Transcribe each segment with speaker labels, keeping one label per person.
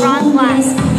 Speaker 1: Bronze.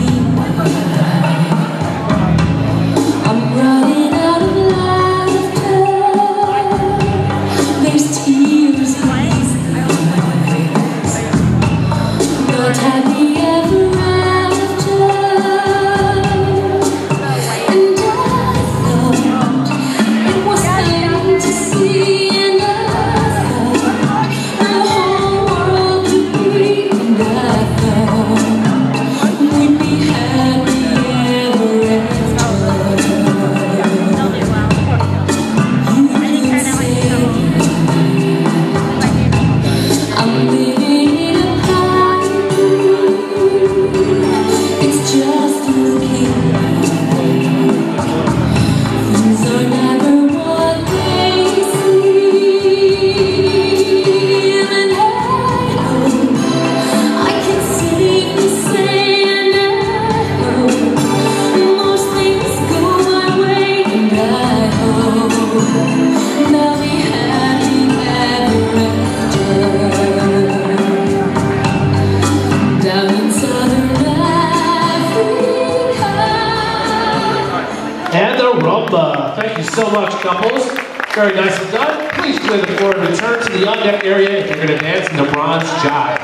Speaker 2: and the
Speaker 3: rumba. Uh, thank you so much, couples. Very nicely done. Please clear the floor and return to the on-deck area if you're going to dance in the bronze jive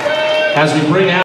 Speaker 3: as we bring out